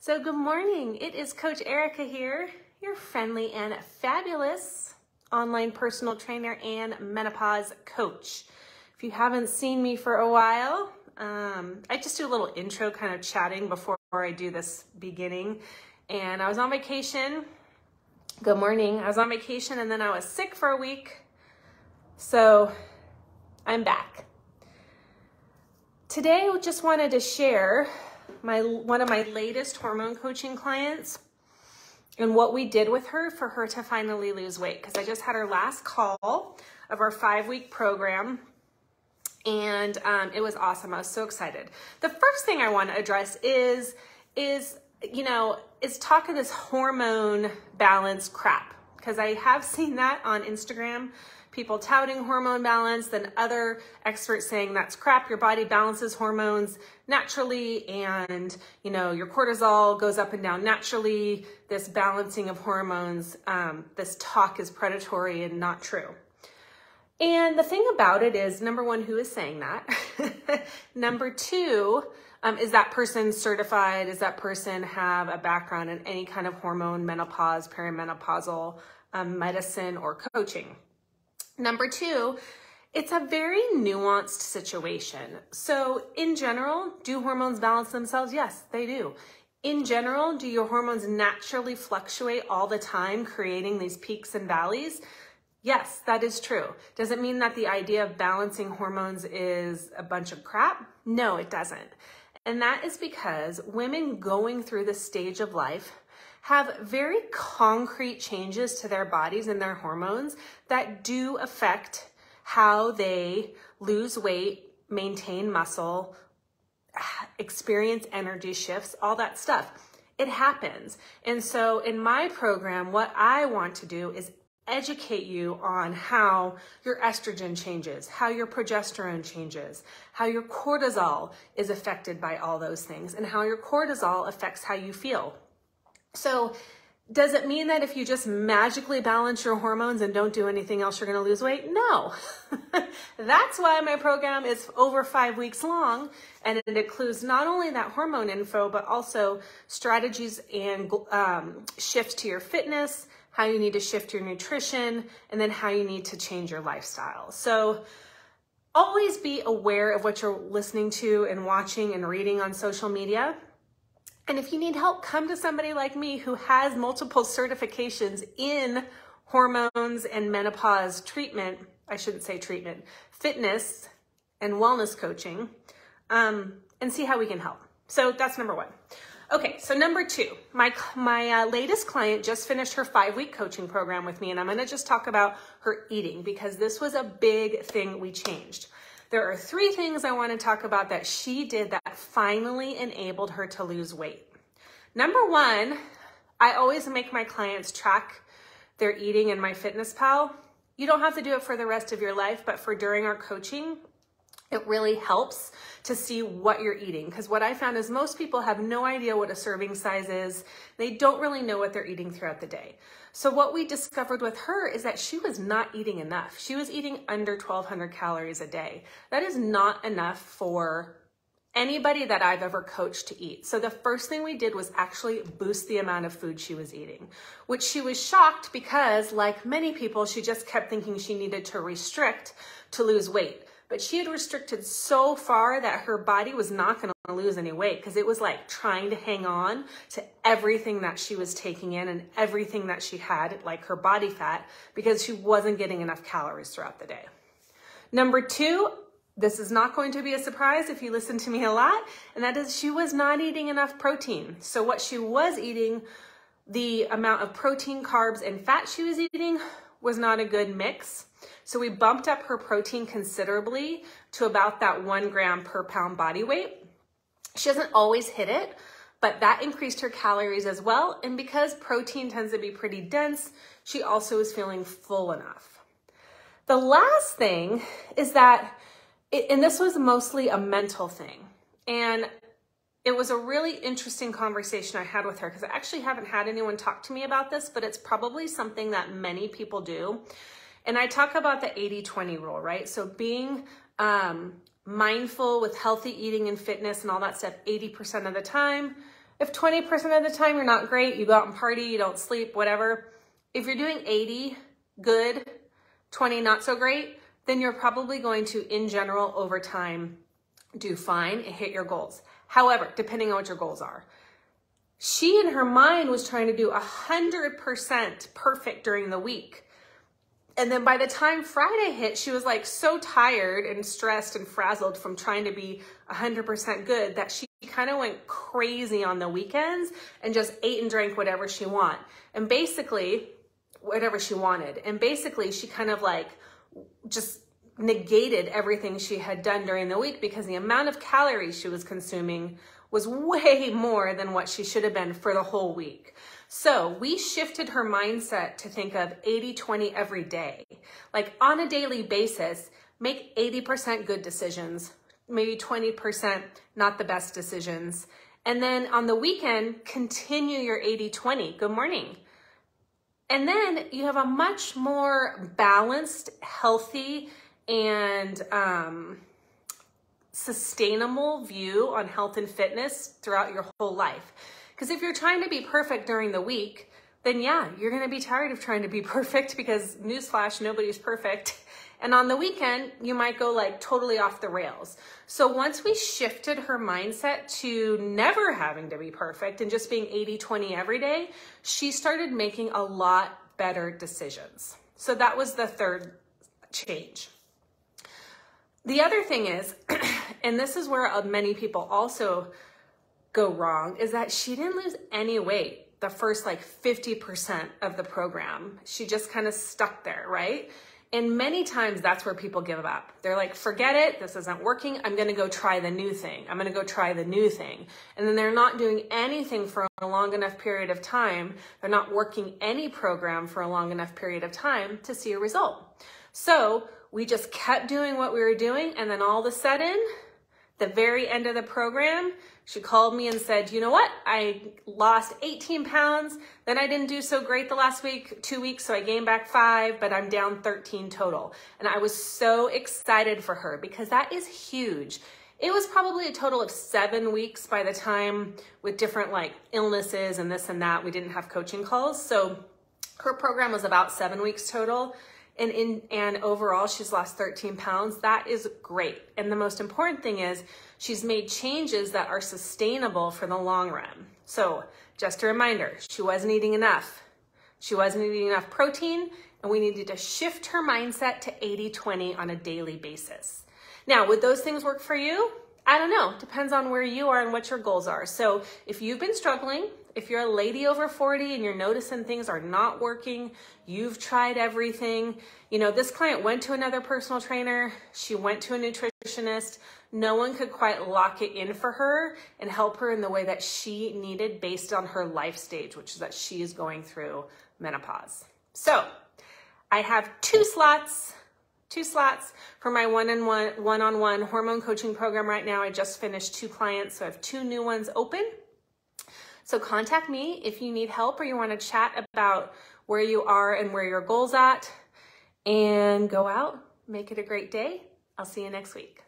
So, good morning. It is Coach Erica here, your friendly and fabulous online personal trainer and menopause coach. If you haven't seen me for a while, um, I just do a little intro kind of chatting before I do this beginning. And I was on vacation. Good morning. I was on vacation and then I was sick for a week. So I'm back. Today, I just wanted to share my one of my latest hormone coaching clients. And what we did with her for her to finally lose weight. Because I just had her last call of our five week program. And um, it was awesome. I was so excited. The first thing I want to address is is you know is talk of this hormone balance crap. Because I have seen that on Instagram people touting hormone balance, then other experts saying that's crap. Your body balances hormones naturally and, you know, your cortisol goes up and down naturally. This balancing of hormones, um, this talk is predatory and not true. And the thing about it is, number one, who is saying that? number two, um, is that person certified? Does that person have a background in any kind of hormone, menopause, perimenopausal um, medicine, or coaching? Number two, it's a very nuanced situation. So, in general, do hormones balance themselves? Yes, they do. In general, do your hormones naturally fluctuate all the time, creating these peaks and valleys? Yes, that is true. Does it mean that the idea of balancing hormones is a bunch of crap? No, it doesn't. And that is because women going through this stage of life have very concrete changes to their bodies and their hormones that do affect how they lose weight, maintain muscle, experience energy shifts, all that stuff. It happens. And so in my program, what I want to do is educate you on how your estrogen changes, how your progesterone changes, how your cortisol is affected by all those things, and how your cortisol affects how you feel. So does it mean that if you just magically balance your hormones and don't do anything else, you're going to lose weight? No. That's why my program is over five weeks long and it includes not only that hormone info, but also strategies and um, shifts to your fitness, how you need to shift your nutrition, and then how you need to change your lifestyle. So always be aware of what you're listening to and watching and reading on social media and if you need help, come to somebody like me who has multiple certifications in hormones and menopause treatment. I shouldn't say treatment, fitness and wellness coaching, um, and see how we can help. So that's number one. Okay, so number two, my my uh, latest client just finished her five week coaching program with me, and I'm going to just talk about her eating because this was a big thing we changed. There are three things I want to talk about that she did that finally enabled her to lose weight. Number one, I always make my clients track their eating in MyFitnessPal. You don't have to do it for the rest of your life, but for during our coaching, it really helps to see what you're eating. Because what I found is most people have no idea what a serving size is. They don't really know what they're eating throughout the day. So what we discovered with her is that she was not eating enough. She was eating under 1200 calories a day. That is not enough for anybody that I've ever coached to eat. So the first thing we did was actually boost the amount of food she was eating, which she was shocked because like many people, she just kept thinking she needed to restrict to lose weight. But she had restricted so far that her body was not going to lose any weight because it was like trying to hang on to everything that she was taking in and everything that she had, like her body fat, because she wasn't getting enough calories throughout the day. Number two, this is not going to be a surprise if you listen to me a lot, and that is she was not eating enough protein. So what she was eating, the amount of protein, carbs, and fat she was eating was not a good mix. So we bumped up her protein considerably to about that one gram per pound body weight. She doesn't always hit it, but that increased her calories as well. And because protein tends to be pretty dense, she also is feeling full enough. The last thing is that, and this was mostly a mental thing. And it was a really interesting conversation I had with her because I actually haven't had anyone talk to me about this, but it's probably something that many people do. And I talk about the 80 20 rule, right? So being um, mindful with healthy eating and fitness and all that stuff 80% of the time, If 20% of the time you're not great, you go out and party, you don't sleep, whatever. If you're doing 80 good, 20 not so great, then you're probably going to, in general, over time, do fine and hit your goals. However, depending on what your goals are, she in her mind was trying to do 100% perfect during the week. And then by the time Friday hit, she was like so tired and stressed and frazzled from trying to be 100% good that she kind of went crazy on the weekends and just ate and drank whatever she want. And basically, whatever she wanted. And basically, she kind of like just negated everything she had done during the week because the amount of calories she was consuming was way more than what she should have been for the whole week. So we shifted her mindset to think of 80 20 every day. Like on a daily basis, make 80% good decisions, maybe 20% not the best decisions. And then on the weekend, continue your 80 20. Good morning. And then you have a much more balanced, healthy, and um, sustainable view on health and fitness throughout your whole life. Because if you're trying to be perfect during the week, then yeah, you're going to be tired of trying to be perfect because newsflash, nobody's perfect. And on the weekend, you might go like totally off the rails. So once we shifted her mindset to never having to be perfect and just being 80 20 every day, she started making a lot better decisions. So that was the third change. The other thing is, and this is where uh, many people also go wrong, is that she didn't lose any weight the first like 50% of the program. She just kind of stuck there, right? And many times that's where people give up. They're like, forget it, this isn't working, I'm gonna go try the new thing. I'm gonna go try the new thing. And then they're not doing anything for a long enough period of time. They're not working any program for a long enough period of time to see a result. So we just kept doing what we were doing. And then all of a sudden, the very end of the program, she called me and said, you know what? I lost 18 pounds. Then I didn't do so great the last week, two weeks. So I gained back five, but I'm down 13 total. And I was so excited for her because that is huge. It was probably a total of seven weeks by the time with different like illnesses and this and that. We didn't have coaching calls. So her program was about seven weeks total and in and overall she's lost 13 pounds. That is great. And the most important thing is she's made changes that are sustainable for the long run. So just a reminder she wasn't eating enough. She wasn't eating enough protein and we needed to shift her mindset to 80-20 on a daily basis. Now would those things work for you? I don't know. Depends on where you are and what your goals are. So if you've been struggling, if you're a lady over 40 and you're noticing things are not working, you've tried everything. You know, this client went to another personal trainer, she went to a nutritionist. No one could quite lock it in for her and help her in the way that she needed based on her life stage, which is that she is going through menopause. So I have two slots two slots for my one-on-one one-on-one hormone coaching program right now. I just finished two clients, so I have two new ones open. So contact me if you need help or you want to chat about where you are and where your goals at and go out, make it a great day. I'll see you next week.